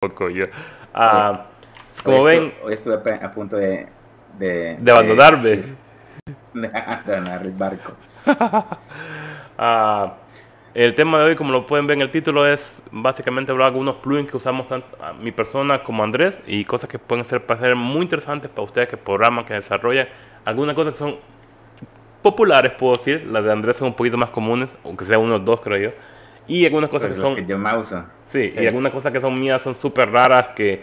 poco yo. Ah, como ven... Hoy estuve a punto de... De, de abandonarme. De, abandonar el barco. Ah, el tema de hoy, como lo pueden ver en el título, es básicamente hablar de algunos plugins que usamos tanto mi persona como Andrés y cosas que pueden ser, para ser muy interesantes para ustedes que programan, que desarrollan. Algunas cosas que son populares, puedo decir. Las de Andrés son un poquito más comunes, aunque sea unos dos, creo yo. Y algunas cosas Pues que son... que yo me uso. Sí, y algunas cosas que son mías son súper raras que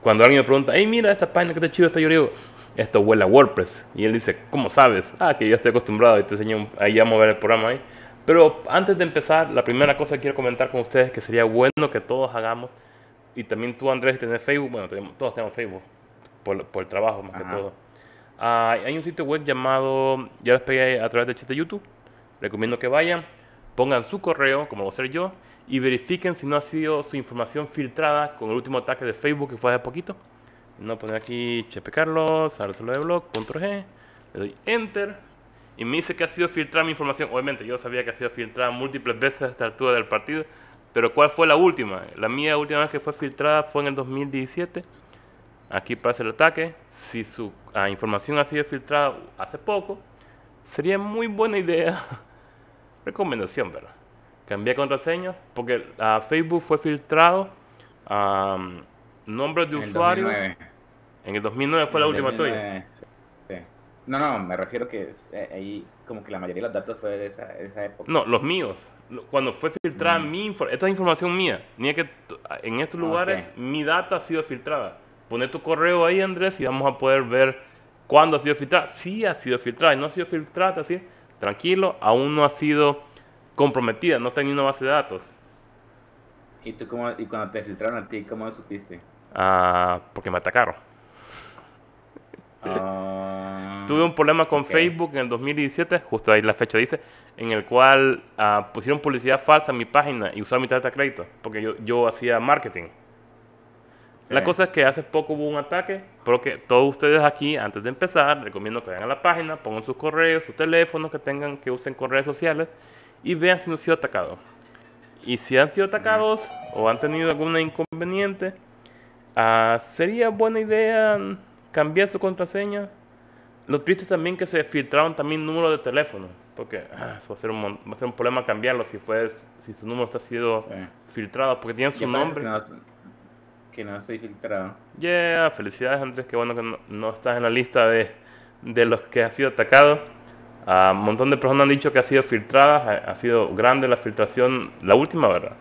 cuando alguien me pregunta, hey, mira esta página que está chido, está yo digo, esto huele a WordPress. Y él dice, ¿cómo sabes? Ah, que yo estoy acostumbrado y te enseño, ahí a ver el programa ahí. Pero antes de empezar, la primera cosa que quiero comentar con ustedes que sería bueno que todos hagamos, y también tú Andrés, tenés Facebook, bueno, todos tenemos Facebook, por, por el trabajo más que Ajá. todo. Ah, hay un sitio web llamado, ya les pegué a través de YouTube, recomiendo que vayan, pongan su correo, como lo voy a hacer yo, y verifiquen si no ha sido su información filtrada con el último ataque de Facebook que fue hace poquito. No poner aquí Chepe Carlos, de blog, control G, le doy enter y me dice que ha sido filtrada mi información. Obviamente yo sabía que ha sido filtrada múltiples veces a esta altura del partido, pero ¿cuál fue la última? La mía última vez que fue filtrada fue en el 2017. Aquí aparece el ataque. Si su ah, información ha sido filtrada hace poco, sería muy buena idea. Recomendación, ¿verdad? Cambiar contraseñas, porque ah, Facebook fue filtrado. am, nombres de En usuarios. 2009. En el 2009 fue la En última tuya. 2009, sí, sí. No, no, me refiero que eh, ahí como que la mayoría de los datos fue de esa, esa época. No, los míos. Cuando fue filtrada Mm. mi información, esta es información mía. Ni que t- en estos lugares mi data ha sido filtrada. Pone tu correo ahí, Andrés, y vamos a poder ver cuándo ha sido filtrada. Sí ha sido filtrada y no ha sido filtrada, así. Tranquilo, aún no ha sido comprometida, no en una base de datos. ¿Y tú cómo, y cuando te filtraron a ti, cómo lo supiste? Ah, porque me atacaron. Ah, Tuve un problema con ok. Facebook en el 2017, justo ahí la fecha dice, en el cual ah, pusieron publicidad falsa en mi página y usaron mi tarjeta de crédito, porque yo, yo hacía marketing. La cosa es que hace poco hubo un ataque, pero que todos ustedes aquí, antes de empezar, recomiendo que vayan a la página, pongan sus correos, sus teléfonos que tengan, que usen con redes sociales y vean si no han sido atacados. Y si han sido atacados o han tenido algún inconveniente, ah, sería buena idea cambiar su contraseña. Lo triste también que se filtraron también números de teléfono, porque ah, eso va a, ser un, va a ser un problema cambiarlo si fue si su número está sido Sí. filtrado, porque tienen su nombre. Que no, que soy filtrado. Yeah, felicidades Andrés, qué bueno que no, no estás en la lista de, de los que han sido atacados. Ah, un montón de personas han dicho que ha sido filtrada, ha, ha sido grande la filtración, la última, ¿verdad?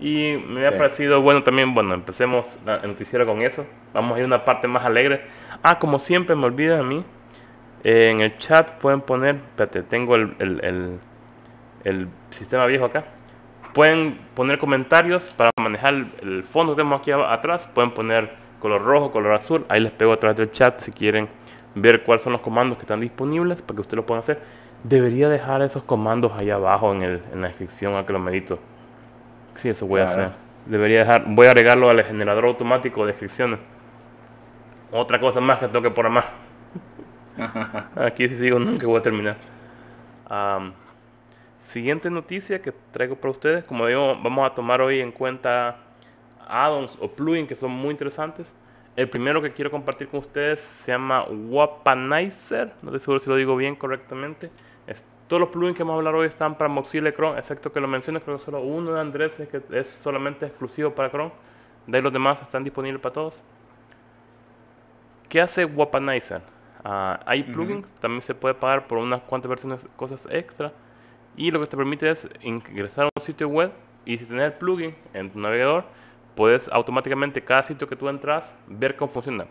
Y me ha Sí. parecido bueno también, bueno, empecemos la, el noticiero con eso. Vamos a ir a una parte más alegre. Ah, como siempre, me olvida a mí. eh, en el chat pueden poner, espérate, tengo el, el, el, el sistema viejo acá. Pueden poner comentarios para manejar el, fondo que tenemos aquí atrás. Pueden poner color rojo, color azul. Ahí les pego a través del chat si quieren ver cuáles son los comandos que están disponibles para que ustedes lo puedan hacer. Debería dejar esos comandos allá abajo en, el, en la descripción a que lo medito. Sí, eso voy a hacer. Debería dejar, voy a agregarlo al generador automático de descripciones. Otra cosa más que tengo que poner más. Aquí sí digo nunca voy a terminar. Siguiente noticia que traigo para ustedes. Como digo, vamos a tomar hoy en cuenta add-ons o plugins que son muy interesantes. El primero que quiero compartir con ustedes se llama Wapanizer. No estoy seguro si lo digo bien correctamente. Es- todos los plugins que vamos a hablar hoy están para Mozilla Chrome, excepto que lo mencioné. Creo que solo uno de Andrés es que es solamente exclusivo para Chrome. De ahí los demás están disponibles para todos. ¿Qué hace Wapanizer? Ah, hay plugins, también se puede pagar por unas cuantas versiones, cosas extra. Y lo que te permite es ingresar a un sitio web y si tienes el plugin en tu navegador, puedes automáticamente cada sitio que tú entras ver cómo funciona.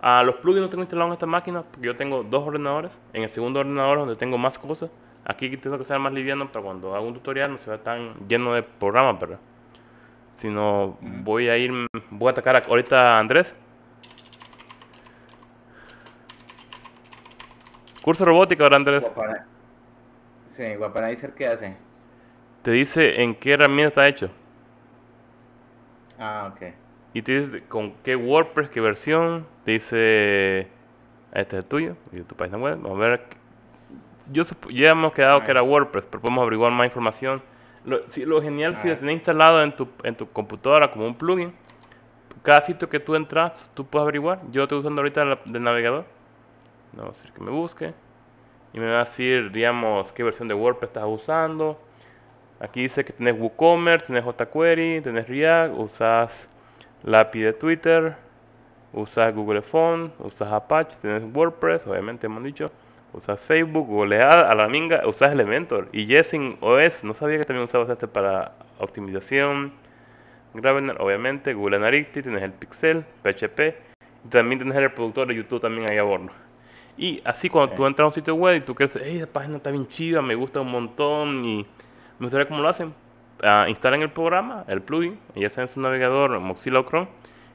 Ah, los plugins no tengo instalados en esta máquina porque yo tengo dos ordenadores. En el segundo ordenador donde tengo más cosas. Aquí tengo que ser más liviano para cuando hago un tutorial no se vea tan lleno de programas, ¿verdad? Sino voy a ir, voy a atacar a- ahorita a Andrés. Curso robótica, ¿verdad, Andrés? Guapana- Sí, Guapanizer, ¿qué hace? Te dice en qué herramienta está hecho. Ah, ok. Y te dice con qué WordPress, qué versión. Te dice, este es el tuyo, y tu página web. Vamos a ver. Yo ya hemos quedado que era WordPress, pero podemos averiguar más información. Lo, genial, si Ah. lo tenés instalado en tu, en tu computadora como un plugin, cada sitio que tú entras, tú puedes averiguar. Yo estoy usando ahorita la- el navegador. No va a decir que me busque. Y me va a decir, digamos, qué versión de WordPress estás usando. Aquí dice que tenés WooCommerce, tenés jQuery, tenés React, usas la API de Twitter, usas Google Phone, usas Apache, tenés WordPress, obviamente hemos dicho, usas Facebook, Google Ads, a la minga, usas Elementor y Jessin OS, no sabía que también usabas este para optimización, Gravanar, obviamente, Google Analytics, tienes el Pixel, PHP, y también tienes el reproductor de YouTube también ahí a bordo. Y así cuando Sí. tú entras a un sitio web y tú crees, hey, esa página está bien chida, me gusta un montón y me gustaría cómo lo hacen. Ah, instalan el programa, el plugin, ya sea en su navegador, Mozilla o Chrome,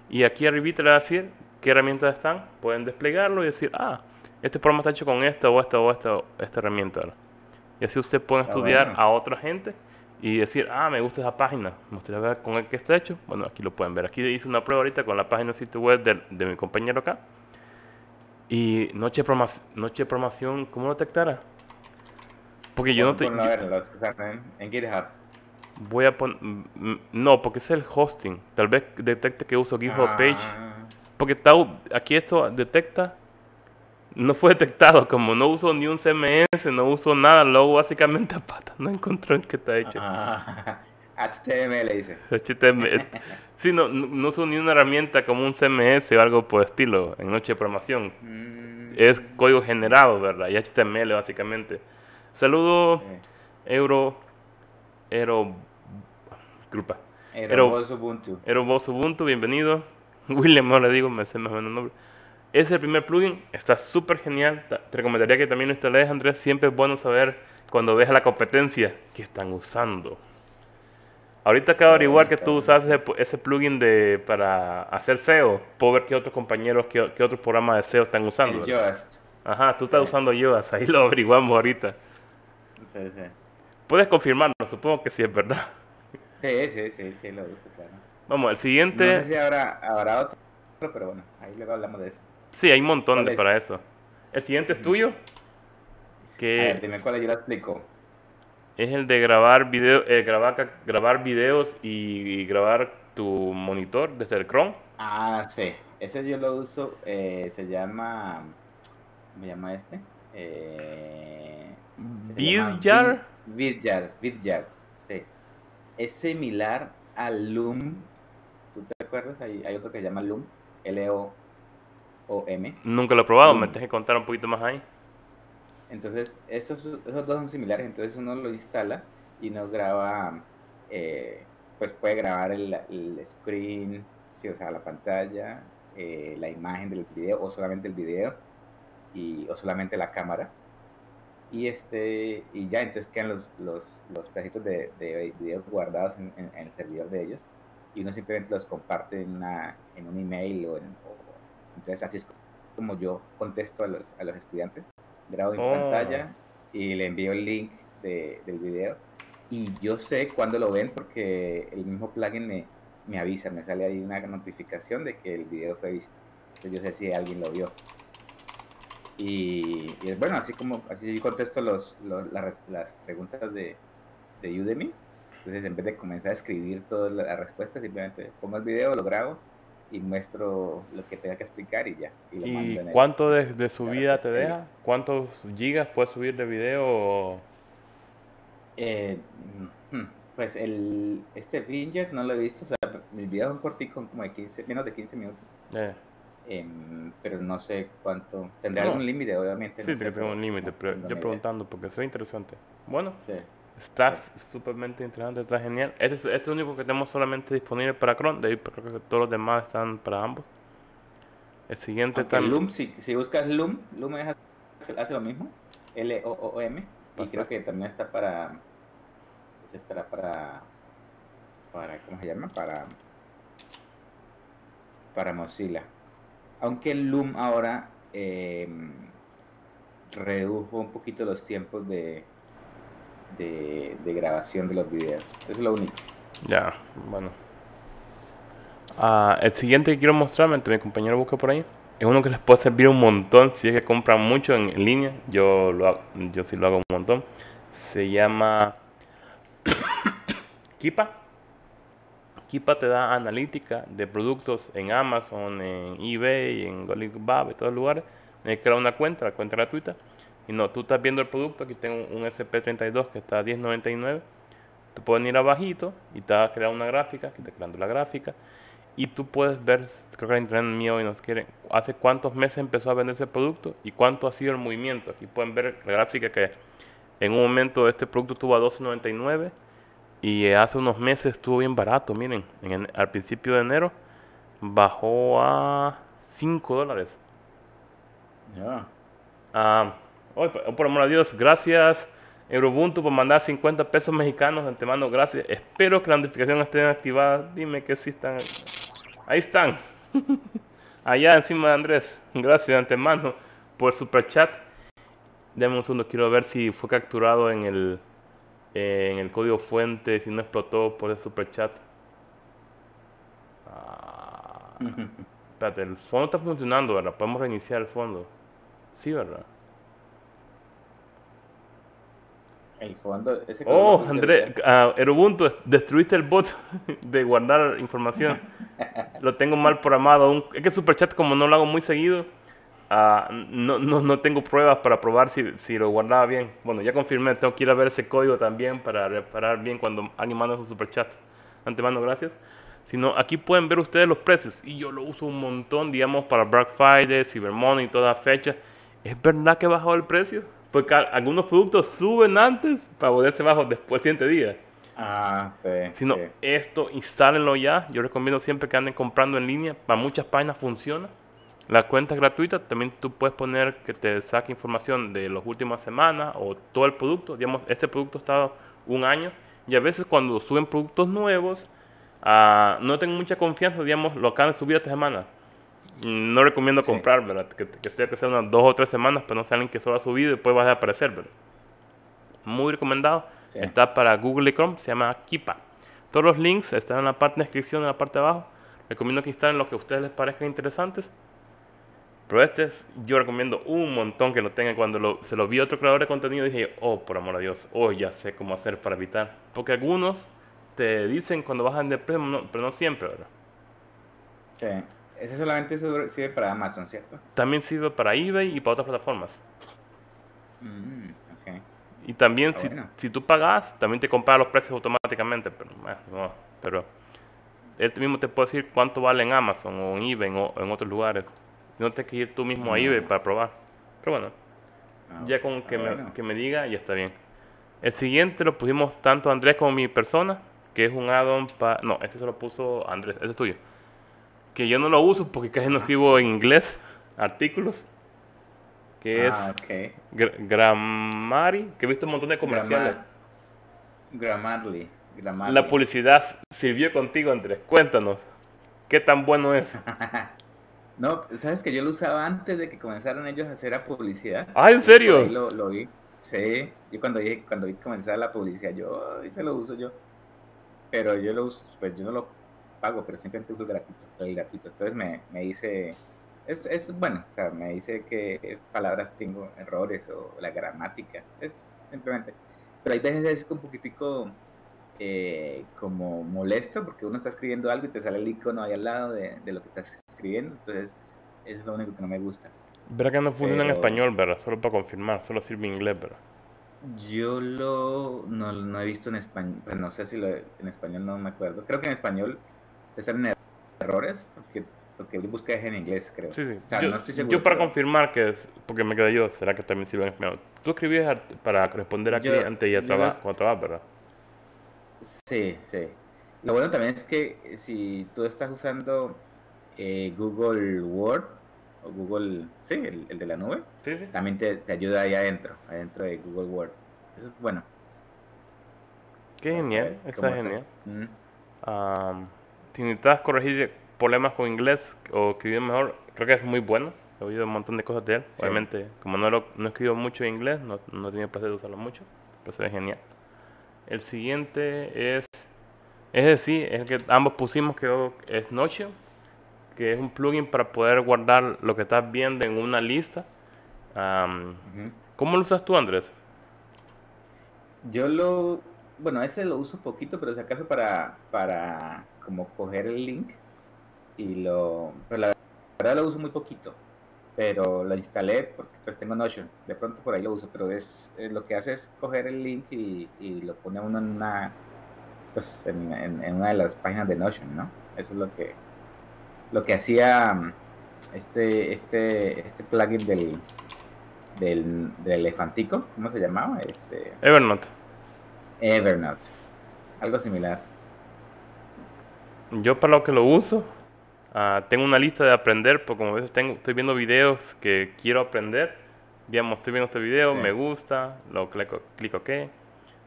y aquí arribita le va a decir qué herramientas están, pueden desplegarlo y decir, ah, este programa está hecho con esta o esta o esta, esta herramienta. Y así usted puede Está estudiar bueno. a otra gente y decir, ah, me gusta esa página, me gustaría ver con el que está hecho. Bueno, aquí lo pueden ver. Aquí hice una prueba ahorita con la página sitio web de, de mi compañero acá. Y noche de, programación, ¿cómo lo detectara? Porque yo no te, ponlo a yo- ver, los que están en, en GitHub. voy a poner, no, porque es el hosting. Tal vez detecte que uso GitHub Page. Ah, Porque está, aquí esto detecta, no fue detectado, como no uso ni un CMS, no uso nada, luego básicamente a pata, no encontró en qué está hecho. ah, HTML dice. HTML. Sí, no, no no uso ni una herramienta como un CMS o algo por estilo en noche de programación. Mm, Es código generado, ¿verdad? Y HTML básicamente. Saludos, eh, Euro, Euro, disculpa, Aerobus Ubuntu. Aerobus Ubuntu, bienvenido. William, no le digo, me sé más o menos el nombre. Ese es el primer plugin, está súper genial. Te recomendaría que también lo instales, Andrés. Siempre es bueno saber cuando ves a la competencia que están usando. Ahorita acabo de averiguar que tú usas ese, ese plugin de, para hacer SEO. Puedo ver qué otros compañeros, qué, qué otros programas de SEO están usando. El. Yoast. Ajá, tú estás Sí. usando Yoast, ahí lo averiguamos ahorita. Sí, sí. Puedes confirmarlo, supongo que sí es verdad. Sí, sí, sí, sí, lo uso, claro. Vamos, el No siguiente. sé si habrá, habrá otro, pero bueno, ahí luego hablamos de eso. Sí, hay un montón ¿Cuál de es? para eso. El siguiente es tuyo. A Que ver, dime cuál yo lo explico. es el de grabar video, eh, grabar, grabar videos y, grabar tu monitor desde el Chrome. Ah, sí, ese yo lo uso, eh, se llama, ¿cómo se llama este? Eh, se llama Vidyar. Vid- Vidyard, Vidyard, sí. Es similar al Loom, ¿tú te acuerdas? Hay, hay otro que se llama Loom, L-O-O-M. Nunca lo he probado, me tienes que contar un poquito más ahí. Entonces, esos, esos dos son similares, entonces uno lo instala y no graba, eh, pues puede grabar el, el screen, sí, o sea, la pantalla, eh, la imagen del video o solamente el video y, o solamente la cámara. Y este y ya, entonces quedan los, los, los pedacitos de, de video guardados en, en- en el servidor de ellos y uno simplemente los comparte en, una, en un email o en... o- entonces así es como yo contesto a los, a los estudiantes grabo en Oh. pantalla y le envío el link de- del video. Y yo sé cuándo lo ven porque el mismo plugin me, me avisa, me sale ahí una notificación de que el video fue visto. Entonces yo sé si alguien lo vio. Y, y bueno, así como así contesto los, los- las, las preguntas de, de Udemy. Entonces en vez de comenzar a escribir todas la- las respuestas, simplemente pongo el video, lo grabo y muestro lo que tenga que explicar y ya. Y, lo mando ¿Y en el- cuánto de, de subida te respuesta. deja? ¿Cuántos gigas puedes subir de video? Eh, mm, pues el, este Vinger no lo he visto, o sea, mis videos son corticos, como de 15, menos de 15 minutos, Eh, em, pero no sé cuánto, tendrá No. algún límite, obviamente. sí, no sí sé, pero un límite, pero yo preguntando porque soy interesante. Bueno, Sí. está súpermente interesante, está genial. Este es, este es el único que tenemos solamente disponible para Chrome, de ahí creo que todos los demás están para ambos. El siguiente Aunque está... Loom, si, si buscas Loom, Loom es- hace, lo mismo, L-O-O-M, y Pasa. creo que también está para, estará para, para, ¿cómo se llama? Para, para Mozilla. Aunque el Loom ahora em, redujo un poquito los tiempos de, de, grabación de los videos. Eso es lo único. Ya, bueno. Ah, el siguiente que quiero mostrar, mientras mi compañero busca por ahí, es uno que les puede servir un montón si es que compran mucho en, en línea. Yo, lo hago- yo sí lo hago un montón. Se llama Kipa. Kipa te da analítica de productos en Amazon, en eBay, en Alibaba, en todos los lugares. Que crear una cuenta, la cuenta gratuita. Y no, tú estás viendo el producto, aquí tengo un SP32 que está a 10.99. Tú puedes ir abajito y te vas a crear una gráfica, que te creando la gráfica. Y tú puedes ver, creo que el internet mío y nos quiere, hace cuántos meses empezó a vender ese producto y cuánto ha sido el movimiento. Aquí pueden ver la gráfica que en un momento este producto estuvo a 12.99 y hace unos meses estuvo bien barato. Miren, en, al principio de enero bajó a 5 dólares. Ya. Ah, oh, por, amor a Dios, gracias Eurobuntu por mandar 50 pesos mexicanos de antemano, gracias. Espero que la notificación esté activada. Dime que sí están. Ahí están. Allá encima de Andrés. Gracias de antemano por el super chat. Dame un segundo, quiero ver si fue capturado en el, en el código fuente, si no explotó por el super chat. Ah, espérate, el fondo está funcionando, ¿verdad? Podemos reiniciar el fondo. Sí, ¿verdad? El fondo, ese Oh, color André, puse ah, Erubuntu, destruiste el bot de guardar información. lo tengo mal programado. Es que Superchat, como no lo hago muy seguido, ah, no, no, no tengo pruebas para probar si, si lo guardaba bien. Bueno, ya confirmé, tengo que ir a ver ese código también para reparar bien cuando alguien manda su Superchat. Antemano, gracias. Sino aquí pueden ver ustedes los precios. Y yo lo uso un montón, digamos, para Black Friday, Cyber Monday y toda fecha. ¿Es verdad que ha bajado el precio? Porque algunos productos suben antes para volverse bajos después siguiente día. Ah, sí. Si no, sí. esto instálenlo ya. Yo recomiendo siempre que anden comprando en línea. Para muchas páginas funciona. La cuenta es gratuita. También tú puedes poner que te saque información de las últimas semanas o todo el producto. Digamos, este producto está un año. Y a veces cuando suben productos nuevos, ah, no tengo mucha confianza, digamos, lo acaban de subir esta semana. No recomiendo Sí. comprar, ¿verdad? Que, que tenga que ser unas dos o tres semanas, pero no salen que solo ha subido y después va a desaparecer, ¿verdad? Muy recomendado. Sí. Está para Google y Chrome, se llama Kipa. Todos los links están en la parte de descripción, en la parte de abajo. Recomiendo que instalen lo que a ustedes les parezcan interesantes. Pero este es- yo recomiendo un montón que lo tengan. Cuando lo- se lo vi a otro creador de contenido dije, oh, por amor a Dios, oh, ya sé cómo hacer para evitar. Porque algunos te dicen cuando bajan de precio, no- pero no siempre, ¿verdad? Sí. Ese solamente sirve para Amazon, ¿cierto? También sirve para eBay y para otras plataformas. Mm, ok. Y también Ah, si, bueno. si tú pagas, también te compara los precios automáticamente, pero eh, no, pero él mismo te puede decir cuánto vale en Amazon o en eBay o en otros lugares. No tienes que ir tú mismo a eBay para probar. Pero bueno, Ah, ya con ah, que, me, bueno. que me diga ya está bien. El siguiente lo pusimos tanto Andrés como mi persona, que es un add-on para... No, este se lo puso Andrés, este es tuyo. Que yo no lo uso porque casi no escribo en inglés artículos. Que Ah, es ok. Gra- Grammarly, que he visto un montón de comerciales. Grammarly. La publicidad sirvió contigo, Andrés. Cuéntanos. ¿Qué tan bueno es? No, sabes que yo lo usaba antes de que comenzaran ellos a hacer la publicidad. Ah, ¿en serio? lo, lo vi. Sí, yo cuando vi, cuando vi comenzar la publicidad, yo se lo uso yo. Pero yo lo uso, pues yo no lo pago, pero simplemente uso gratuito, el gratuito. Entonces me, me dice, es, es bueno, o sea, me dice que palabras tengo errores o la gramática. Es simplemente. Pero hay veces es un poquitico eh, como molesto porque uno está escribiendo algo y te sale el icono ahí al lado de, de lo que estás escribiendo. Entonces, eso es lo único que no me gusta. Verá que no funciona en Pero- español, ¿verdad? Solo para confirmar. Solo sirve en inglés, ¿verdad? Yo lo no, no he visto en español, pues no sé si lo, en español no me acuerdo. Creo que en español te salen er- errores porque porque yo busqué es en inglés, creo. Sí, sí. O sea, yo, no estoy seguro. yo para pero- confirmar que... Porque me quedé yo. ¿Será que también sirve en español? Tú escribías para responder a Yo- clientes y a yo traba- las- cuando trabajas, ¿verdad? Sí, sí. Lo bueno también es que si tú estás usando eh, Google Word o Google, sí, el, el de la nube, Sí, sí. también te, te ayuda ahí adentro, adentro de Google Word. Eso es bueno. Qué genial. Está genial. Mm. Am, si necesitas corregir problemas con inglés o escribir mejor, creo que es muy bueno. He oído un montón de cosas de él. Sí. Obviamente, como no, lo, no escribo mucho en inglés, no, no he tenido placer de usarlo mucho, pero se ve genial. El siguiente es, es decir, es el que ambos pusimos, que es Notion, que es un plugin para poder guardar lo que estás viendo en una lista. Ujú. ¿Cómo lo usas tú, Andrés? Yo lo, bueno, ese lo uso poquito, pero si acaso para, para como coger el link y lo... Pero la verdad lo uso muy poquito, pero lo instalé porque pues tengo Notion, de pronto por ahí lo uso, pero es, lo que hace es coger el link y, lo pone uno en una, pues en, en, una de las páginas de Notion, ¿no? Eso es lo que, lo que hacía mm, este, este, este plugin del, del, elefantico, ¿cómo se llamaba? Este, Evernote. Evernote, algo similar. Yo para lo que lo uso, ah, tengo una lista de aprender, porque como veces tengo, estoy viendo videos que quiero aprender. Digamos, estoy viendo este video, me gusta, lo clico, clico OK.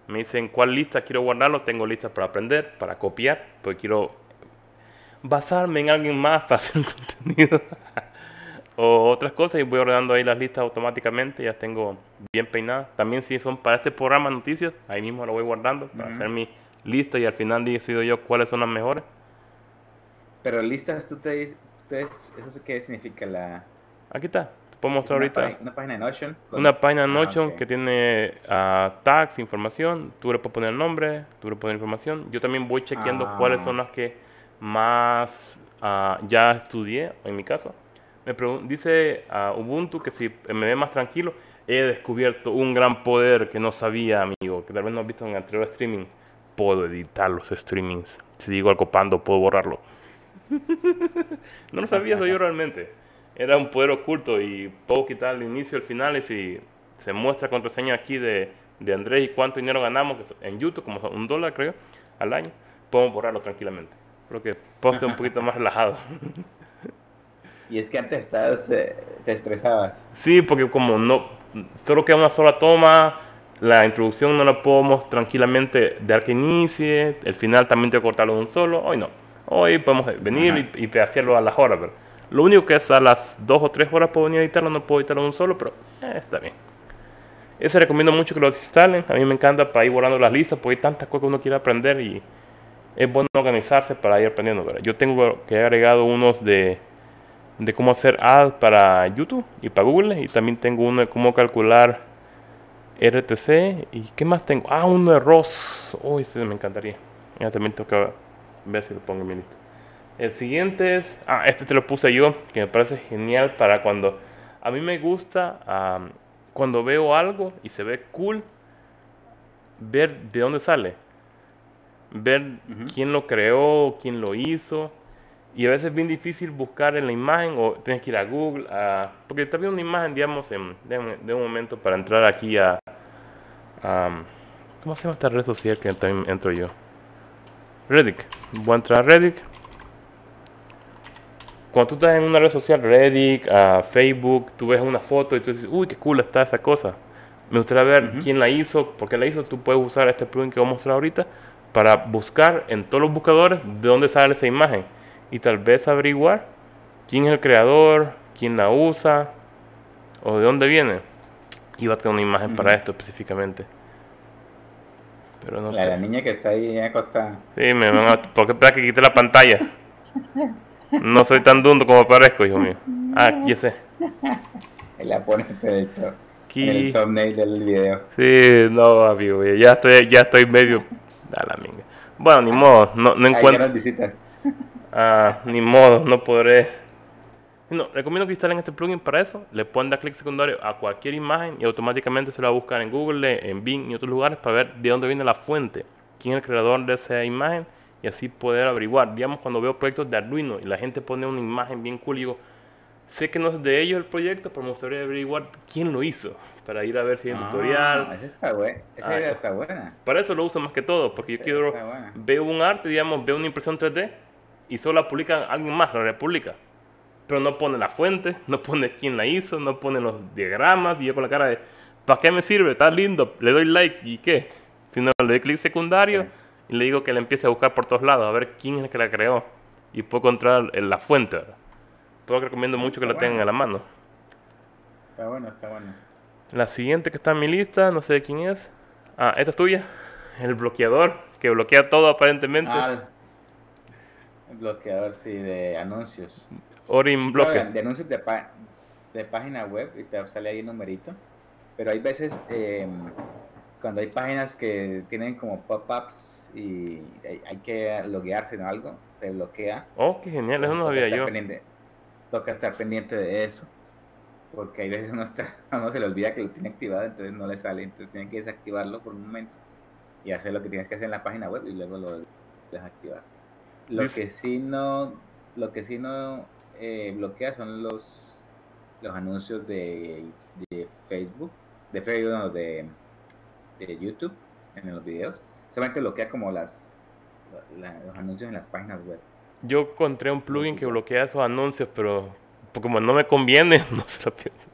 Me dicen cuál lista quiero guardarlo, tengo listas para aprender, para copiar, porque quiero basarme en alguien más para hacer un contenido. o otras cosas y voy ordenando ahí las listas automáticamente, ya tengo bien peinadas. También si son para este programa noticias, ahí mismo lo voy guardando para hacer mi lista y al final decido yo cuáles son las mejores. Pero listas, tú te dices, ¿eso qué significa la...? Aquí está, te puedo mostrar ahorita. Una página de Notion. Una página de ah, Notion que tiene uh, tags, información, tú le puedes poner nombre, tú le puedes poner información. Yo también voy chequeando ah. cuáles son las que más uh, ya estudié, en mi caso me dice a Ubuntu que si me ve más tranquilo, he descubierto un gran poder que no sabía, amigo, que tal vez no has visto en el anterior streaming. Puedo editar los streamings. Si digo algo pando, puedo borrarlo. no lo sabía eso yo realmente. Era un poder oculto y puedo quitar el inicio y el final y si se muestra contraseña aquí de, de Andrés y cuánto dinero ganamos en YouTube, como un dólar creo, al año, podemos borrarlo tranquilamente. Creo que puedo estar un poquito más relajado. Y es que antes estabas, eh, te estresabas. Sí, porque como no, solo queda una sola toma, la introducción no la podemos tranquilamente dar que inicie, el final también tengo que cortarlo de un solo, hoy no. Hoy podemos venir y, y, hacerlo a las horas, lo único que es a las dos o tres horas puedo venir a editarlo, no puedo editarlo de un solo, pero eh, está bien. Ese recomiendo mucho que lo instalen, a mí me encanta para ir volando las listas, porque hay tantas cosas que uno quiere aprender y es bueno organizarse para ir aprendiendo. Yo tengo que he agregado unos de de cómo hacer ads para YouTube y para Google. Y también tengo uno de cómo calcular RTC. ¿Y qué más tengo? Ah, uno de ROS. Uy, ese me encantaría. Ya también tengo que ver si lo pongo en mi lista. El siguiente es. Ah, este te lo puse yo, que me parece genial para cuando. A mí me gusta cuando veo algo y se ve cool, ver de dónde sale. Ver quién lo creó, quién lo hizo y a veces es bien difícil buscar en la imagen o tienes que ir a Google, a, porque te una imagen, digamos, en, de, un momento para entrar aquí a, ¿Cómo se llama esta red social que también entro yo? Reddit. Voy a entrar a Reddit. Cuando tú estás en una red social, Reddit, a Facebook, tú ves una foto y tú dices, uy, qué cool está esa cosa. Me gustaría ver quién la hizo, por qué la hizo. Tú puedes usar este plugin que voy a mostrar ahorita para buscar en todos los buscadores de dónde sale esa imagen y tal vez averiguar quién es el creador, quién la usa o de dónde viene. Y va a tener una imagen para esto específicamente. Pero no la, niña que está ahí acostada. Sí, me van a... ¿Por qué espera que quite la pantalla? No soy tan dundo como parezco, hijo mío. Ah, ya sé. La pones en el, el thumbnail del video. Sí, no, amigo. Ya estoy, ya estoy medio... A la minga. Bueno, ni modo. No, no encuentro... Ah, ni modo, no podré. No, recomiendo que instalen este plugin para eso. Le pueden dar clic secundario a cualquier imagen y automáticamente se lo va a buscar en Google, en Bing y otros lugares para ver de dónde viene la fuente, quién es el creador de esa imagen y así poder averiguar. Digamos, cuando veo proyectos de Arduino y la gente pone una imagen bien cool y digo, sé que no es de ellos el proyecto, pero me gustaría averiguar quién lo hizo para ir a ver si hay un ah, tutorial. Esa, está buena. esa ah, idea está buena. Para eso lo uso más que todo, porque yo quiero, veo un arte, digamos, veo una impresión 3D y solo la publica alguien más, la republica. Pero no pone la fuente, no pone quién la hizo, no pone los diagramas y yo con la cara de, ¿para qué me sirve? Está lindo, le doy like y qué. Si no, le doy clic secundario y le digo que le empiece a buscar por todos lados, a ver quién es el que la creó y puedo encontrar en la fuente. ¿verdad? Recomiendo mucho que la tengan a la mano. Está bueno, está bueno. La siguiente que está en mi lista, no sé de quién es. Ah, esta es tuya. El bloqueador, que bloquea todo aparentemente. Ah, bloqueador, sí, de anuncios. Orin bloque. de anuncios de, de página web y te sale ahí el numerito. Pero hay veces, em, cuando hay páginas que tienen como pop-ups y hay, que loguearse en algo, te bloquea. Oh, qué genial, eso no sabía yo. toca estar pendiente de eso, porque hay veces uno, está, uno se le olvida que lo tiene activado, entonces no le sale, entonces tiene que desactivarlo por un momento y hacer lo que tienes que hacer en la página web y luego lo desactivar. Lo que sí no, lo que sí no eh, bloquea son los los anuncios de, de Facebook, de Facebook, de, de YouTube en los videos. Solamente bloquea como las los anuncios en las páginas web. Yo encontré un plugin que bloquea esos anuncios, pero como no me conviene, no se lo pienso.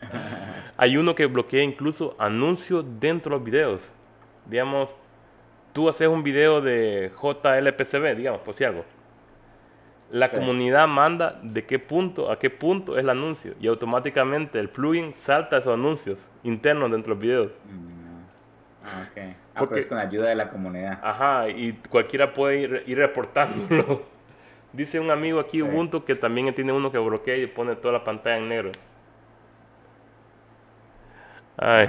Hay uno que bloquea incluso anuncios dentro de los videos. Digamos, tú haces un video de JLPCB, digamos, por si algo. La comunidad manda de qué punto a qué punto es el anuncio y automáticamente el plugin salta esos anuncios internos dentro de los videos. Mm. Ah, ok. Ah, Porque, es con ayuda de la comunidad. Ajá, y cualquiera puede ir, ir reportándolo. Dice un amigo aquí, Ubuntu, que también tiene uno que bloquea y pone toda la pantalla en negro. Ay.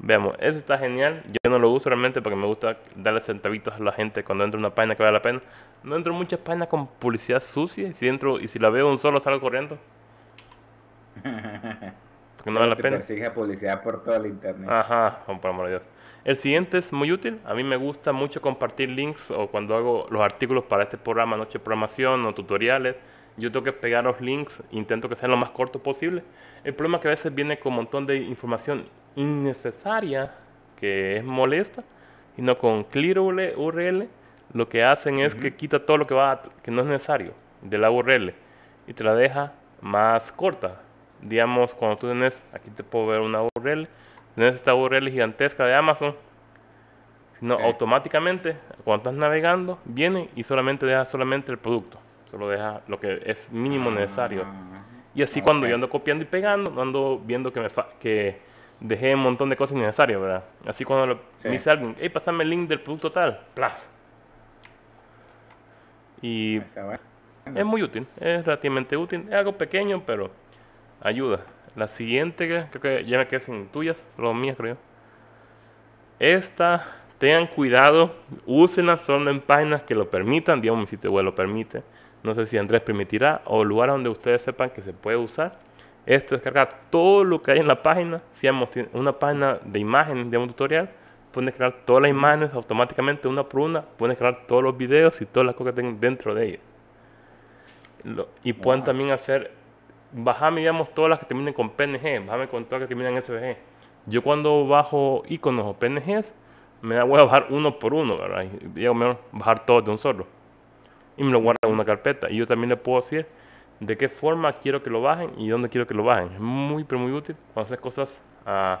Veamos, eso está genial. Yo no lo uso realmente porque me gusta darle centavitos a la gente cuando entro en una página que vale la pena. No entro en muchas páginas con publicidad sucia y si entro y si la veo un solo salgo corriendo. Porque no vale la pena. Persigue publicidad por todo el internet. Ajá, oh, por amor de Dios. El siguiente es muy útil. A mí me gusta mucho compartir links o cuando hago los artículos para este programa, Noche de Programación o tutoriales yo tengo que pegar los links, intento que sean lo más corto posible. El problema es que a veces viene con un montón de información innecesaria que es molesta, y no con clear URL lo que hacen es que quita todo lo que va que no es necesario de la URL y te la deja más corta. Digamos, cuando tú tienes, aquí te puedo ver una URL, tienes esta URL gigantesca de Amazon, no, automáticamente cuando estás navegando viene y solamente deja solamente el producto. Solo deja lo que es mínimo necesario. Ah, y así cuando yo ando copiando y pegando, no ando viendo que me que dejé un montón de cosas innecesarias, ¿verdad? Así cuando me dice alguien, hey, pasame el link del producto tal, plas. Y es muy útil, es relativamente útil, es algo pequeño, pero ayuda. La siguiente, creo que ya me quedé sin tuyas, solo mías creo. Esta, tengan cuidado, úsenla solo en páginas que lo permitan, digamos mi sitio web lo permite no sé si Andrés permitirá, o lugar donde ustedes sepan que se puede usar. Esto es cargar todo lo que hay en la página. Si hemos una página de imágenes de un tutorial, pueden crear todas las imágenes automáticamente una por una, pueden crear todos los videos y todas las cosas que tengan dentro de ellas. y pueden también hacer, bajarme, digamos, todas las que terminen con PNG, bajarme con todas las que terminan en SVG. Yo cuando bajo iconos o PNGs, me da voy a bajar uno por uno, ¿verdad? Y digo, mejor bajar todos de un solo y me lo guarda en una carpeta. Y yo también le puedo decir de qué forma quiero que lo bajen y dónde quiero que lo bajen. Es muy, pero muy útil cuando haces cosas a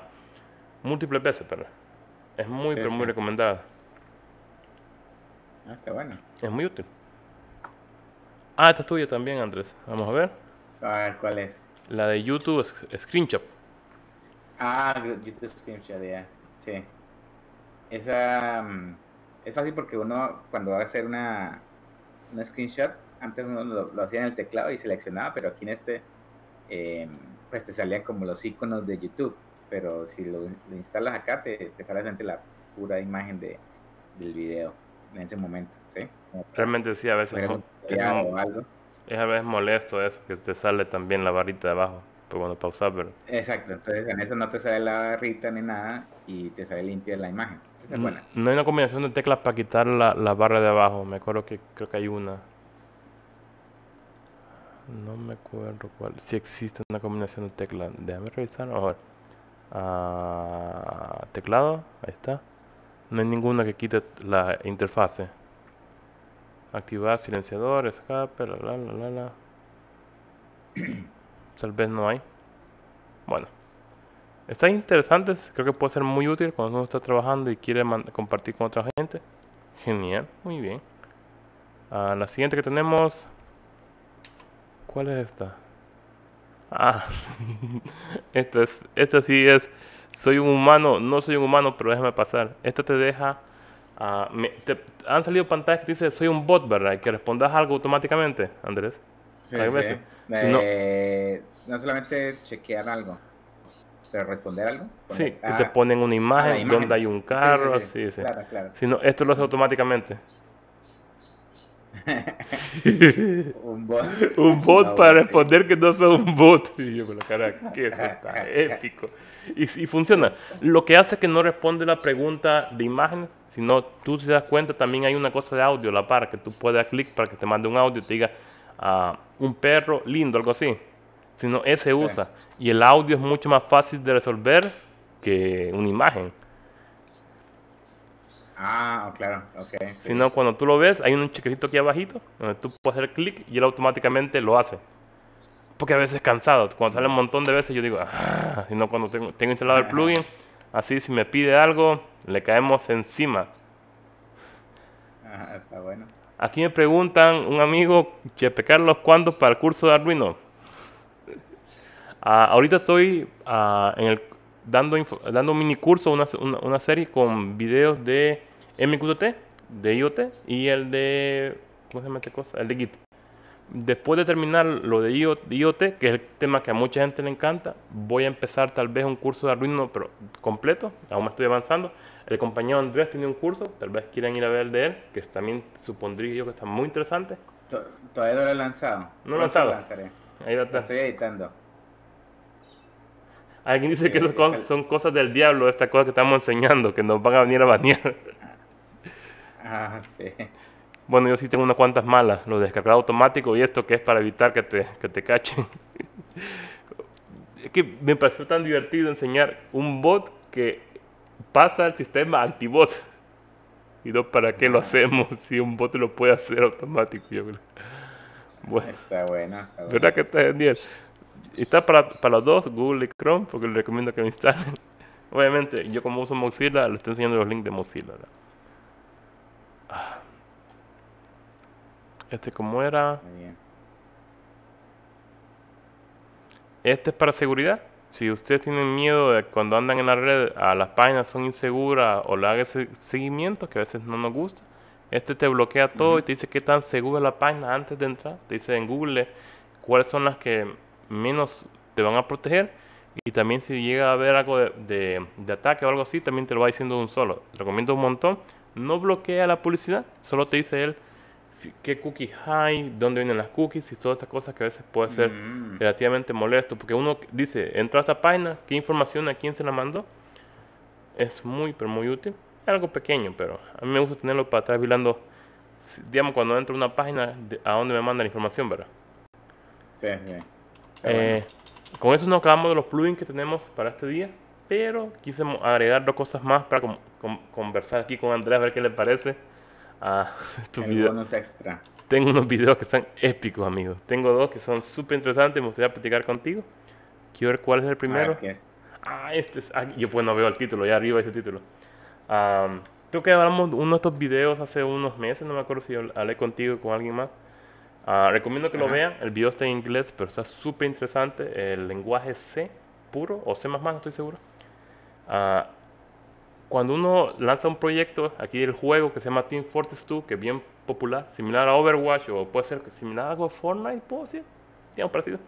múltiples veces, pero es muy, pero muy recomendada. Ah, está bueno. Es muy útil. Ah, esta es tuya también, Andrés. Vamos a ver. A ver, ¿cuál es? La de YouTube Screenshot. Ah, YouTube Screenshot, ya. Sí. Esa mm, es fácil porque uno cuando va a hacer una un screenshot, antes uno lo, hacía en el teclado y seleccionaba, pero aquí en este, em, pues te salían como los iconos de YouTube. Pero si lo, instalas acá, te, te sale frente la pura imagen de, del video en ese momento, ¿sí? Realmente sí, a veces es, a veces molesto eso, que te sale también la barrita de abajo, pero cuando pausas, pero... Exacto, entonces en eso no te sale la barrita ni nada y te sale limpia la imagen. No hay una combinación de teclas para quitar la, la, barra de abajo. Me acuerdo que creo que hay una. No me acuerdo cuál. Si existe una combinación de teclas. Déjame revisar. A ver. Ah, teclado. Ahí está. No hay ninguna que quite la interfase. Activar silenciador, escape, la la la la la. Tal vez no hay. Bueno. Están interesantes, creo que puede ser muy útil cuando uno está trabajando y quiere compartir con otra gente. Genial, muy bien. Ah, la siguiente que tenemos. ¿Cuál es esta? Ah, esta, es, esta sí es. Soy un humano, no soy un humano, pero déjame pasar. Esta te deja. Ah, han salido pantallas que dice soy un bot, ¿verdad? Y que respondas algo automáticamente, Andrés. Sí, sí. no, no solamente chequear algo. Pero responder algo. Sí, poner- que te ah, ponen una imagen, imagen. donde hay un sí, carro, sí. sí, sí. Claro, claro. Si no, esto lo hace automáticamente. Un bot. un bot No, para responder que no son un bot. Y yo con la cara, que está épico. Y, y funciona. Lo que hace que no responde la pregunta de imagen, sino tú te das cuenta, también hay una cosa de audio a la par, que tú puedes dar clic para que te mande un audio y te diga ah, un perro lindo, algo así. Sino ese usa. Y el audio es mucho más fácil de resolver que una imagen. Ah, claro, ok. sí. Si no, cuando tú lo ves, hay un chequecito aquí abajito donde tú puedes hacer clic y él automáticamente lo hace. Porque a veces es cansado. Cuando sale un montón de veces yo digo, ah, si no, cuando tengo, tengo instalado el plugin, así si me pide algo, le caemos encima. Ajá, está bueno. Aquí me preguntan, un amigo, Chepe Carlos, ¿cuándo para el curso de Arduino? Ah, ahorita estoy ah, en el, dando, info- dando un mini curso, una, una, una serie con videos de MQTT, de IoT y el de. ¿Cómo se llama esta cosa? El de Git. Después de terminar lo de IoT, que es el tema que a mucha gente le encanta, voy a empezar tal vez un curso de Arduino, pero completo. Aún me estoy avanzando. El compañero Andrés tiene un curso, tal vez quieran ir a ver el de él, que también supondría yo que está muy interesante. To- Todavía no lo he lanzado. No lo he lanzado. Ahí a Lo estoy editando. Alguien dice que Eh, son cosas del diablo, estas cosas que estamos enseñando, que nos van a venir a banear. Ah, sí. Bueno, yo sí tengo unas cuantas malas, lo de descargar automático y esto que es para evitar que te, que te cachen. es que me pareció tan divertido enseñar un bot que pasa al sistema antibot. Y no, ¿para qué lo hacemos si un bot lo puede hacer automático? Yo creo. Bueno. Está bueno. Está bueno. ¿Verdad que está genial? Está para, para los dos, Google y Chrome, porque les recomiendo que lo instalen. Obviamente, yo como uso Mozilla, les estoy enseñando los links de Mozilla. ¿verdad? Ah. Este, como era? Este es para seguridad. Si ustedes tienen miedo de cuando andan en la red a las páginas son inseguras o le hagan seguimiento, que a veces no nos gusta, este te bloquea todo y te dice qué tan segura es la página antes de entrar. Te dice en Google cuáles son las que menos te van a proteger y también si llega a haber algo de, de- de ataque o algo así, también te lo va diciendo de un solo. Recomiendo un montón. No bloquea la publicidad, solo te dice él qué cookies hay, dónde vienen las cookies y todas estas cosas que a veces puede ser Mm, relativamente molesto, porque uno dice, entró a esta página, qué información, a quién se la mandó, es muy, pero muy útil. Es algo pequeño, pero a mí me gusta tenerlo para estar vigilando, digamos, cuando entro a una página, de- a dónde me manda la información, ¿verdad? Sí, sí. Eh, con eso nos acabamos de los plugins que tenemos para este día, pero quise agregar dos cosas más para com- com- conversar aquí con Andrés, a ver qué le parece a estos bueno. El videos. bonus extra. Tengo unos videos que están épicos, amigos. Tengo dos que son súper interesantes. Me gustaría platicar contigo. Quiero ver cuál es el primero. Ah, ¿qué es? Ah, este es. ah, yo pues no veo el título, ya arriba ese título. Am, creo que hablamos de uno de estos videos hace unos meses, no me acuerdo si habl- hablé contigo o con alguien más. Ah, recomiendo que lo Ajá. vean. El video está en inglés, pero está súper interesante. El lenguaje C puro o C, no estoy seguro. Ah, cuando uno lanza un proyecto, aquí el juego que se llama Team Fortress 2, que es bien popular, similar a Overwatch o puede ser similar a algo a Fortnite, puedo decir, digamos parecido.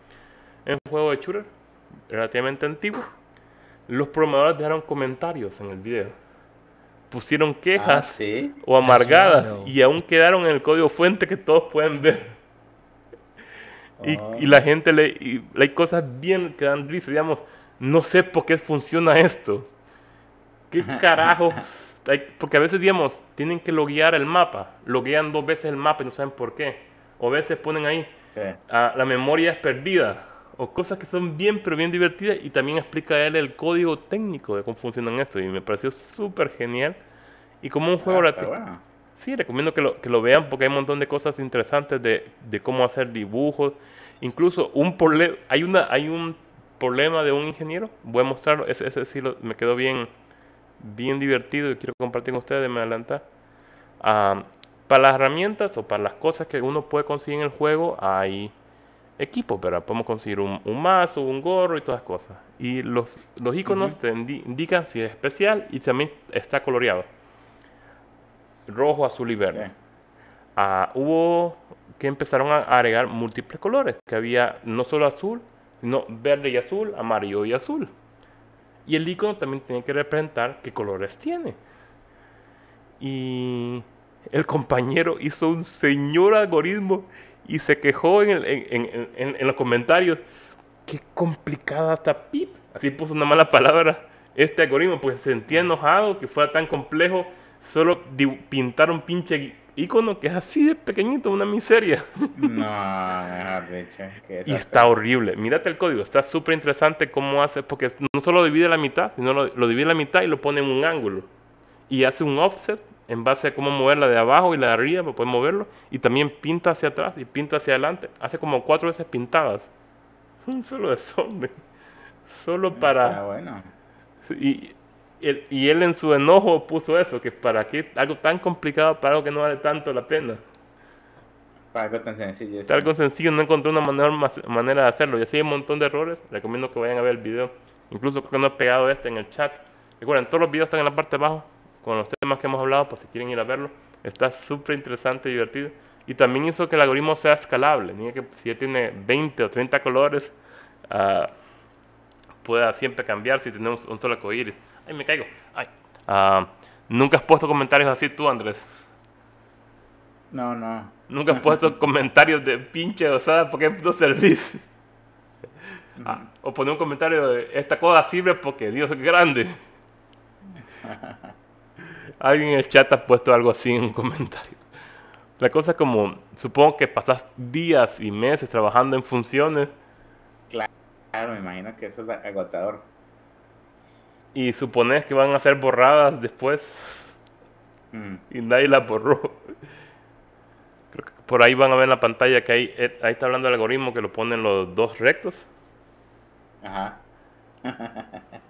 Es un juego de shooter relativamente antiguo. Los programadores dejaron comentarios en el video. Pusieron Ah, quejas sí. o amargadas raro. y aún quedaron en el código fuente que todos pueden ver. Y, Oh. y la gente le. y hay cosas bien que dan risa, digamos. No sé por qué funciona esto. ¿Qué carajo? Porque a veces, digamos, tienen que loguear el mapa. Loguean dos veces el mapa y no saben por qué. O a veces ponen ahí, Sí. ah, la memoria es perdida. O cosas que son bien, pero bien divertidas. Y también explica él el código técnico de cómo funcionan esto. Y me pareció súper genial. Y como un juego Ah. Sí, recomiendo que lo, que lo vean porque hay un montón de cosas interesantes de, de cómo hacer dibujos. Incluso un hay una, hay un problema de un ingeniero, voy a mostrarlo, ese, ese sí lo- me quedó bien, bien divertido y quiero compartir con ustedes, me adelantar. Ah, para las herramientas o para las cosas que uno puede conseguir en el juego hay equipos, ¿verdad? Podemos conseguir un, un mazo, un gorro y todas las cosas. Y los, los iconos te indi- indican si es especial y también está coloreado. Rojo, azul y verde. Sí. Ah, hubo que empezaron a agregar múltiples colores, que había no solo azul, sino verde y azul, amarillo y azul. Y el icono también tiene que representar qué colores tiene. Y el compañero hizo un señor algoritmo y se quejó en, en, los comentarios. Qué complicada está PIP. Así puso una mala palabra este algoritmo, pues se sentía enojado que fuera tan complejo solo pintar un pinche icono que es así de pequeñito, una miseria. No, Y está horrible. Mírate el código, está súper interesante cómo hace, porque no solo divide la mitad, sino lo, lo divide la mitad y lo pone en un ángulo. Y hace un offset en base a cómo moverla de abajo y la de arriba para poder moverlo. Y también pinta hacia atrás y pinta hacia adelante. Hace como cuatro veces pintadas. Solo desorden. Solo para... bueno. Y, él, y él en su enojo puso eso, que para qué algo tan complicado para algo que no vale tanto la pena. Para algo tan sencillo. Para algo sencillo, no encontré una manera, manera de hacerlo. Y así hay un montón de errores. Recomiendo que vayan a ver el video. Incluso creo que no he pegado este en el chat. Recuerden, todos los videos están en la parte de abajo con los temas que hemos hablado, por si quieren ir a verlo. Está súper interesante y divertido. Y también hizo que el algoritmo sea escalable. Ni que si ya tiene 20 o 30 colores, uh, pueda siempre cambiar si tenemos un solo coiris. Ay, me caigo. Ay. Uh, ¿Nunca has puesto comentarios así tú, Andrés? No, no. ¿Nunca has puesto comentarios de pinche osada porque no servís? Ah, o poner un comentario de esta cosa sirve porque Dios es grande. Alguien en el chat ha puesto algo así en un comentario. La cosa es como, supongo que pasas días y meses trabajando en funciones. Claro, me imagino que eso es agotador. Y supones que van a ser borradas después. Mm. Y nadie las borró. Creo que por ahí van a ver en la pantalla que ahí, eh, ahí está hablando el algoritmo que lo ponen los dos rectos. Ajá.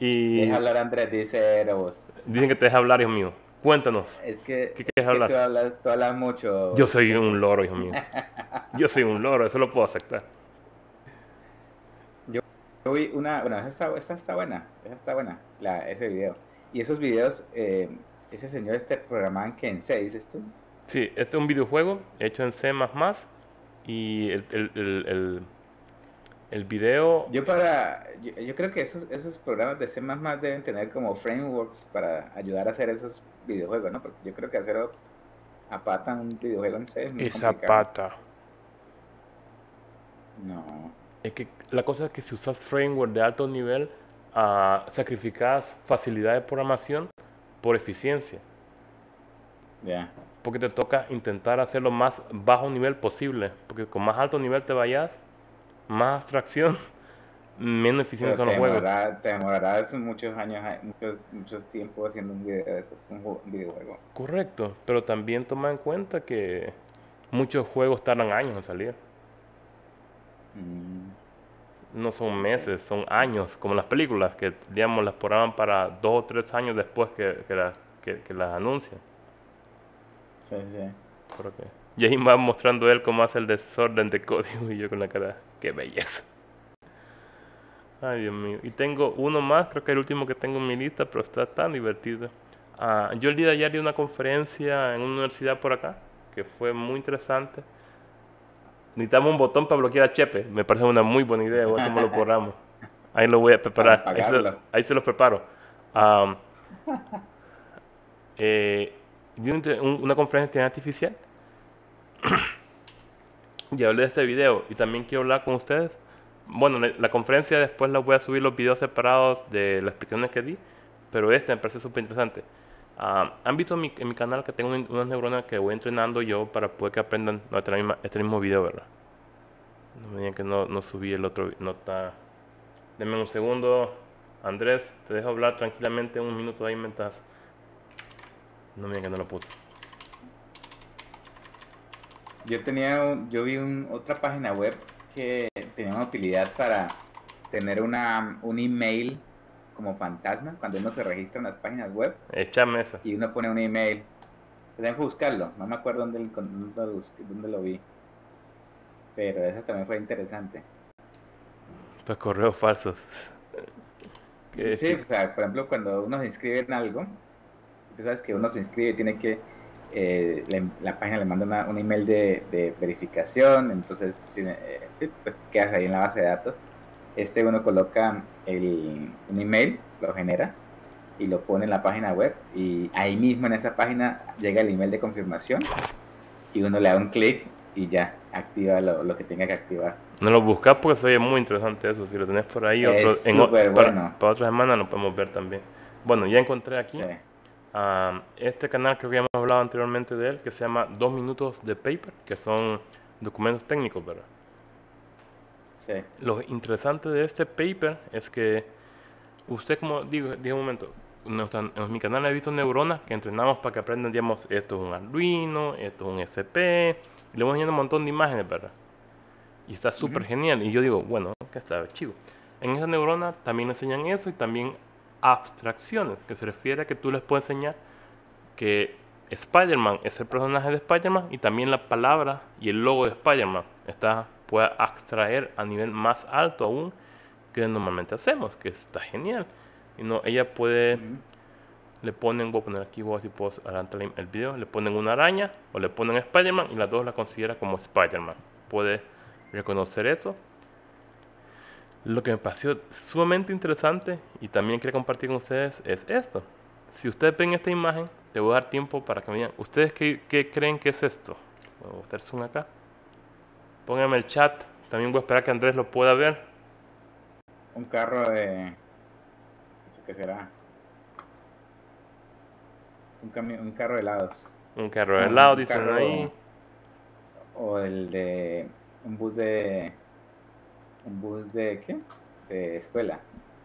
Y... Deja hablar Andrés, dice Erebos. Dicen que te deja hablar, hijo mío. Cuéntanos. Es que, ¿Qué quieres hablar? tú, hablas, tú hablas mucho. Yo soy un loro, hijo mío. Yo soy un loro, eso lo puedo aceptar. Yo, vi una, bueno, esa está, esta está buena, esa está buena, la, ese video. Y esos videos, eh, ese señor este programaban que en C, dices tú. Sí, este es un videojuego hecho en C++ y el, el, el el video... Yo para... Yo, creo que esos, esos programas de C++ deben tener como frameworks para ayudar a hacer esos videojuegos, ¿no? Porque yo creo que hacer a pata un videojuego en C es muy Esa pata. No. Es que la cosa es que si usas framework de alto nivel, uh, sacrificas facilidad de programación por eficiencia. Ya. Porque te toca intentar hacerlo más bajo nivel posible. Porque con más alto nivel te vayas, más abstracción, menos eficientes son los juegos. Te demorarás muchos años, muchos, muchos tiempos haciendo un video de esos, un, videojuego. Correcto, pero también toma en cuenta que muchos juegos tardan años en salir. Mm. No son meses, son años, como las películas, que digamos las programan para dos o tres años después que, que, que, las anuncian. Sí, sí. ¿Por qué? Y ahí va mostrando él cómo hace el desorden de código y yo con la cara, qué belleza. Ay, Dios mío. Y tengo uno más, creo que es el último que tengo en mi lista, pero está tan divertido. Ah, yo el día de ayer di una conferencia en una universidad por acá, que fue muy interesante. Necesitamos un botón para bloquear a Chepe. Me parece una muy buena idea, como lo borramos. Ahí lo voy a preparar. Ahí se, los preparo. eh, di una conferencia artificial y hablé de este video y también quiero hablar con ustedes. Bueno, la conferencia después la voy a subir los videos separados de las explicaciones que di, pero este me parece súper interesante. Ah, Han visto en mi, canal que tengo unas neuronas que voy entrenando yo para poder que aprendan este, misma, este mismo video, ¿verdad? No me digan que no, no subí el otro, no está... Denme un segundo, Andrés, te dejo hablar tranquilamente un minuto ahí mientras... No me digan que no lo puse. Yo tenía, yo vi otra página web que tenía una utilidad para tener una, un email como fantasma cuando uno se registra en las páginas web. Échame eso. Y uno pone un email. Tengo que buscarlo, no me acuerdo dónde, dónde, lo vi. Pero esa también fue interesante. Pues correos falsos. Sí, o sea, por ejemplo, cuando uno se inscribe en algo, tú sabes que uno se inscribe y tiene que eh, la, página le manda un email de, verificación, entonces tiene, eh, pues quedas ahí en la base de datos. Este uno coloca el, un email, lo genera y lo pone en la página web y ahí mismo en esa página llega el email de confirmación y uno le da un clic y ya activa lo, que tenga que activar. No lo buscas porque se muy interesante eso. Si lo tenés por ahí, otro, en, para, otra semana lo podemos ver también. Bueno, ya encontré aquí este canal que habíamos hablado anteriormente de él, que se llama Dos Minutos de Paper, que son documentos técnicos, ¿verdad? Sí. Lo interesante de este paper es que usted, como digo, digo un momento, en mi canal he visto neuronas que entrenamos para que aprendan, digamos, esto es un Arduino, esto es un SP, y le vamos añadiendo un montón de imágenes, ¿verdad? Y está súper genial. Y yo digo, bueno, que está chivo. En esa neurona también enseñan eso y también abstracciones, que se refiere a que tú les puedes enseñar que Spider-Man es el personaje de Spider-Man y también la palabra y el logo de Spider-Man. Está puede abstraer a nivel más alto aún que normalmente hacemos, que está genial. Y no, ella puede, le ponen, voy a poner aquí, voy a si puedo adelantar el video, le ponen una araña o le ponen Spider-Man y las dos la considera como Spider-Man. Puede reconocer eso lo que me pareció sumamente interesante y también quiero compartir con ustedes es esto. Si ustedes ven esta imagen, te voy a dar tiempo para que me digan, ¿ustedes qué, creen que es esto? Voy a hacer zoom acá. Pónganme el chat. También voy a esperar que Andrés lo pueda ver. Un carro de... ¿Eso qué será? Un, un carro de helados. Un carro de helados, dicen ahí. O el de... Un bus de un bus de qué? De escuela.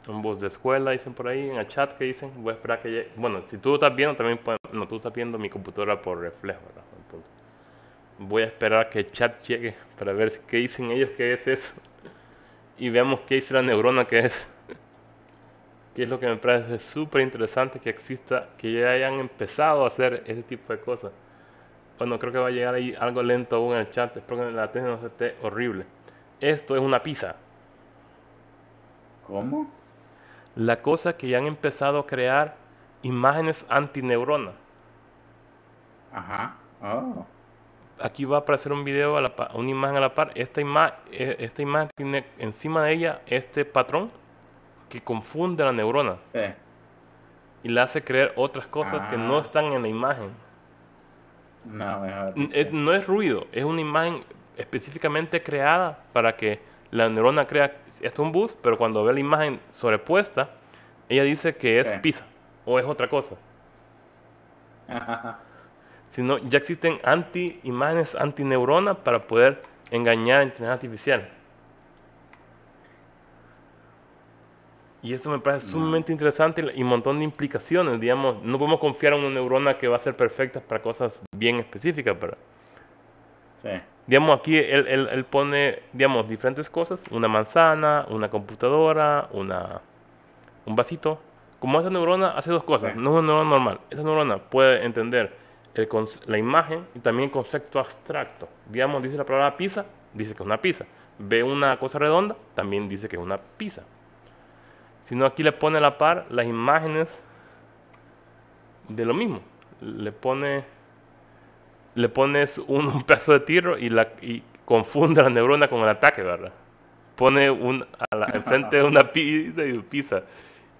Un bus de escuela, dicen por ahí en el chat que dicen. Voy a esperar que llegue. Bueno, si tú estás viendo, también No, tú estás viendo mi computadora por reflejo, ¿verdad? Voy a esperar que el chat llegue para ver qué dicen ellos que es eso. Y veamos qué dice la neurona que es. que es lo que me parece súper interesante que exista, que ya hayan empezado a hacer ese tipo de cosas. Bueno, creo que va a llegar ahí algo lento aún en el chat. Espero que la técnica no esté horrible. Esto es una pizza. ¿Cómo? La cosa que ya han empezado a crear imágenes antineurona. Ajá. Oh. Aquí va a aparecer un video, a la una imagen a la par. Esta, ima e, esta imagen tiene encima de ella este patrón que confunde la neurona. Sí. Y le hace creer otras cosas que no ah. están en la imagen. No, mejor. no es ruido, es una imagen específicamente creada para que la neurona crea, esto es un bus, pero cuando ve la imagen sobrepuesta, ella dice que es pizza o es otra cosa. Sino ya existen anti imágenes antineurona para poder engañar a inteligencia artificial. Y esto me parece sumamente interesante y un montón de implicaciones. Digamos, no podemos confiar en una neurona que va a ser perfecta para cosas bien específicas, pero Sí. Digamos, aquí él, él, pone, digamos, diferentes cosas. Una manzana, una computadora, una, un vasito. Como esa neurona hace dos cosas. No es una neurona normal. Esa neurona puede entender el, la imagen y también el concepto abstracto. Digamos, dice la palabra pizza, dice que es una pizza. Ve una cosa redonda, también dice que es una pizza. Si no, aquí le pone a la par las imágenes de lo mismo. Le pone le pones un, pedazo de tiro y, la, y confunde la neurona con el ataque, ¿verdad? Pone un, a la, enfrente de una pizza y pizza.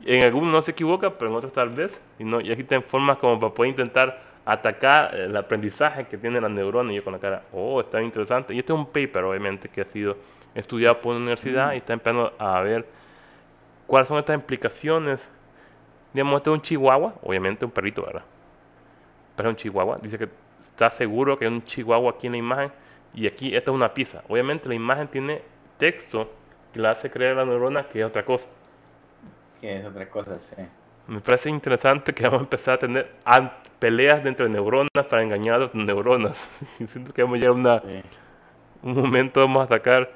En algunos no se equivoca, pero en otros tal vez. Y, no, y aquí te formas como para poder intentar atacar el aprendizaje que tiene la neurona. Y yo con la cara, oh, está interesante. Y este es un paper, obviamente, que ha sido estudiado por una universidad mm. y está empezando a ver cuáles son estas implicaciones. Digamos, este es un chihuahua, obviamente un perrito, ¿verdad? Pero es un chihuahua. Dice que está seguro que hay un chihuahua aquí en la imagen y aquí esta es una pizza. Obviamente la imagen tiene texto que la hace creer a la neurona que es otra cosa. Que es otra cosa, sí. Me parece interesante que vamos a empezar a tener peleas dentro de neuronas para engañar a las neuronas. Siento que vamos a llegar a una, un momento, vamos a sacar...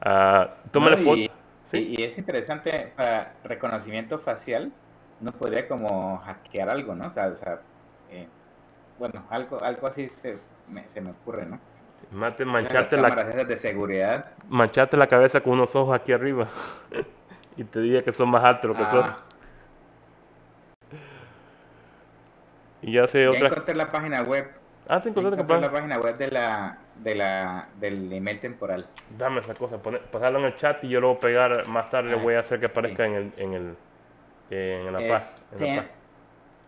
Uh, tómale foto. Y, es interesante para reconocimiento facial, no podría como hackear algo, ¿no? O sea, o sea eh, bueno, algo, algo así se me, se me ocurre, ¿no? Mate, mancharte la, de seguridad. Mancharte la cabeza con unos ojos aquí arriba y te diga que son más altos lo que son. Ah. Y ya sé otra. encontré la página web Ah, te encontraste Encontré con la página web de la, de la, del email temporal. Dame esa cosa, poner, pasarlo en el chat y yo lo voy a pegar más tarde. Ah, voy a hacer que aparezca sí. en el. En el en la paz. en la temp, paz.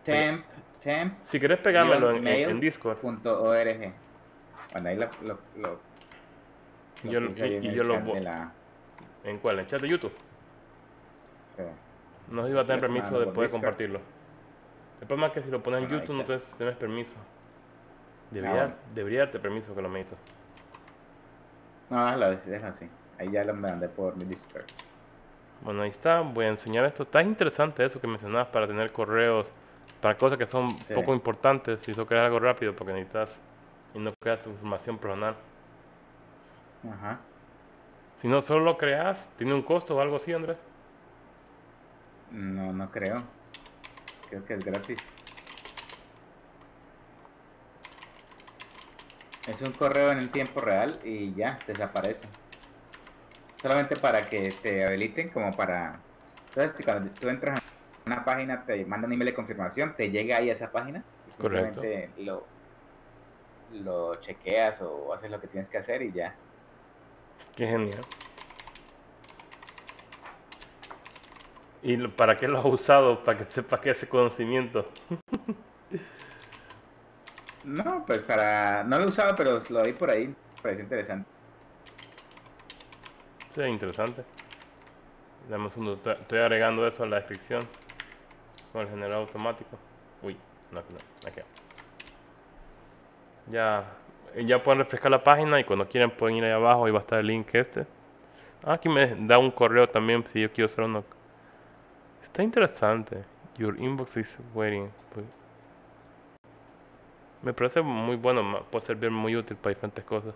temp, temp Si querés pegármelo en, en- en Discord. punto org. Bueno, ahí lo, lo, lo, Y yo, lo ahí y- yo la- ¿En cuál? ¿En el chat de YouTube? sí. No iba a tener permiso de poder Discord. compartirlo. El problema es que si lo pones en Bueno, YouTube no te- tienes permiso. Debería, Ah, debería darte permiso que lo meto. No, así, déjalo así. Ahí ya lo mandé por mi Discord. Bueno, ahí está. Voy a enseñar esto. Está interesante eso que mencionabas para tener correos, para cosas que son Sí. poco importantes. Si eso quieres algo rápido, porque necesitas y no creas tu información personal. Ajá. Si no solo lo creas, ¿tiene un costo o algo así, Andrés? No, no creo. Creo que es gratis. Es un correo en el tiempo real y ya, desaparece. Solamente para que te habiliten como para... Que cuando tú entras a una página te manda un email de confirmación, te llega ahí a esa página y Correcto. simplemente lo, lo chequeas o haces lo que tienes que hacer y ya. Qué genial. ¿Y para qué lo has usado? Para que sepas que ese conocimiento. No, pues para... No lo he usado, pero lo vi por ahí. Pareció interesante. Sí, interesante. Dame un segundo, estoy, estoy agregando eso a la descripción con el generador automático. Uy, no, no, aquí. Ya, ya pueden refrescar la página y cuando quieran pueden ir ahí abajo y va a estar el link este. Ah, aquí me da un correo también si yo quiero hacer uno. Está interesante. Your inbox is waiting. Pues, Me parece muy bueno, puede servir muy útil para diferentes cosas.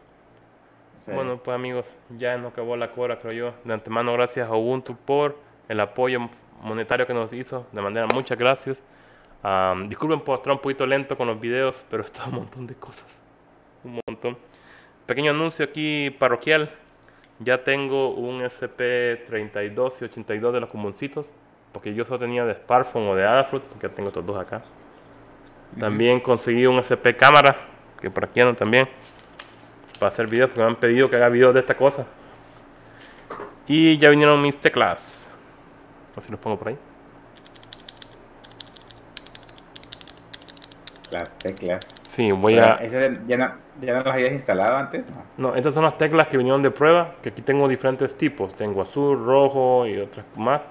Sí. Bueno, pues amigos, ya nos acabó la cora, creo yo. De antemano, gracias a Ubuntu por el apoyo monetario que nos hizo. De manera, muchas gracias. Am, disculpen por estar un poquito lento con los videos, pero está un montón de cosas. Un montón. Pequeño anuncio aquí parroquial. Ya tengo un SP32 y 82 de los comuncitos. Porque yo solo tenía de Sparfone o de Adafruit, que tengo estos dos acá. También conseguí un SP cámara, que por aquí ando también para hacer videos porque me han pedido que haga videos de esta cosa. Y ya vinieron mis teclas. A ver si los pongo por ahí. Las teclas. Sí, voy Pero a... ¿ese ya, no, ¿Ya no las habías instalado antes? No. No, estas son las teclas que vinieron de prueba, que aquí tengo diferentes tipos. Tengo azul, rojo y otras más.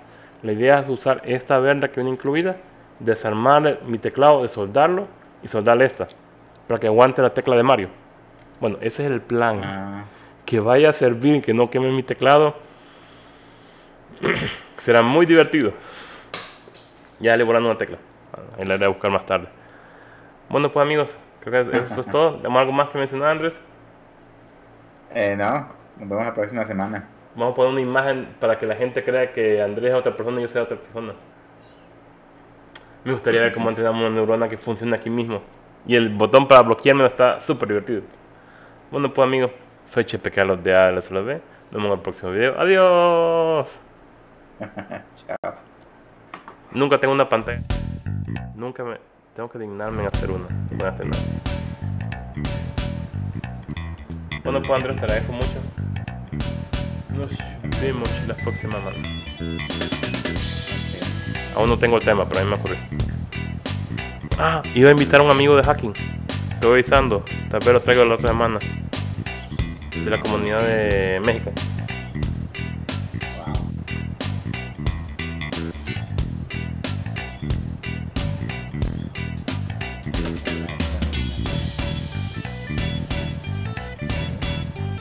La idea es usar esta verde que viene incluida, desarmar mi teclado, desoldarlo y soldar esta, para que aguante la tecla de Mario. Bueno, ese es el plan. Ah, que vaya a servir, que no queme mi teclado, será muy divertido. Ya le borrando una tecla. Ahí la iré a buscar más tarde. Bueno, pues amigos, creo que eso es todo. ¿Tenemos algo más que mencionar, Andrés? eh, no, nos vemos la próxima semana. Vamos a poner una imagen para que la gente crea que Andrés es otra persona y yo sea otra persona. Me gustaría ver cómo entrenamos una neurona que funciona aquí mismo. Y el botón para bloquearme está súper divertido. Bueno, pues amigos, soy Chepe Carlos de ALSLB. Nos vemos en el próximo video. ¡Adiós! Chao. Nunca tengo una pantalla. Nunca me. Tengo que dignarme en hacer una. No voy a hacer nada. Bueno, pues Andrés, te agradezco mucho. Nos vemos la próxima semana. Aún no tengo el tema, pero a mí me ocurrió. Ah, iba a invitar a un amigo de hacking. Estoy avisando. Tal vez lo traigo la otra semana. De la comunidad de México.